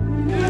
Yeah.